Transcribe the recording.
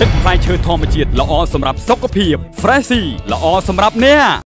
ទឹកផ្លែឈើធម្មជាតិល្អសម្រាប់សុខភាព Freshy ល្អសម្រាប់អ្នក